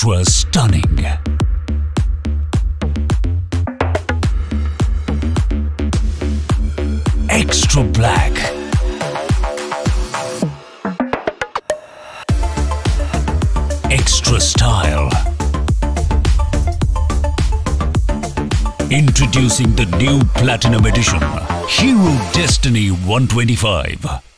extra stunning. Extra black. Extra style. Introducing the new Platinum Edition Hero Destiny 125.